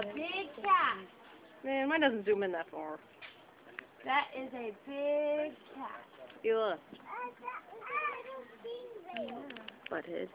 A big cat. Man, mine doesn't zoom in that far. That is a big cat. You look. Butthead.